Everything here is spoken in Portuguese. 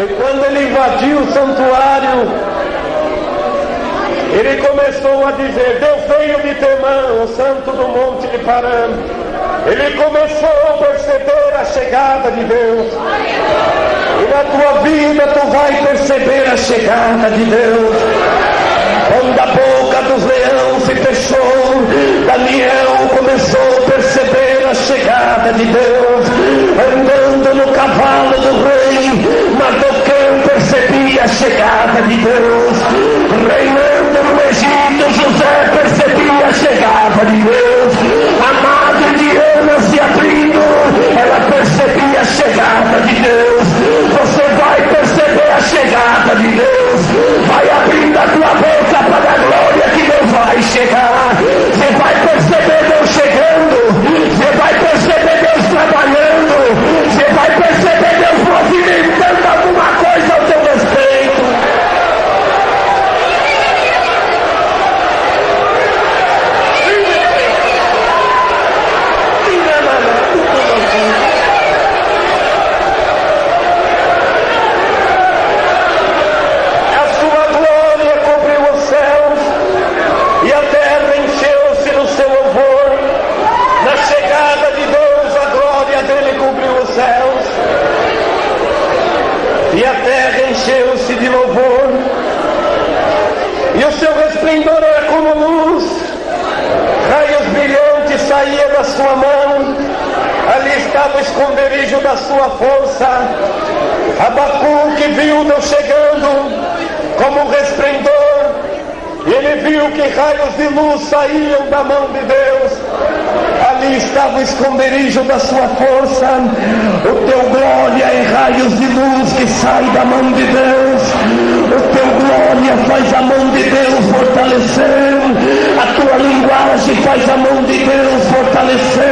E quando ele invadiu o santuário, ele começou a dizer: Deus veio de Temã, o santo do monte de Parã. Ele começou a perceber a chegada de Deus. E na tua vida tu vai perceber a chegada de Deus. Quando a boca dos leões se fechou, Daniel começou a perceber a chegada de Deus. Percebia a chegada e a terra encheu-se de louvor. E o seu resplendor era como luz, raios brilhantes saíam da sua mão, ali estava o esconderijo da sua força. Abacuque viu Deus chegando como um resplendor, e ele viu que raios de luz saíam da mão de Deus. Ali estava o esconderijo da sua força, o teu glória é raios de luz que sai da mão de Deus. O teu glória faz a mão de Deus fortalecer, a tua linguagem faz a mão de Deus fortalecer.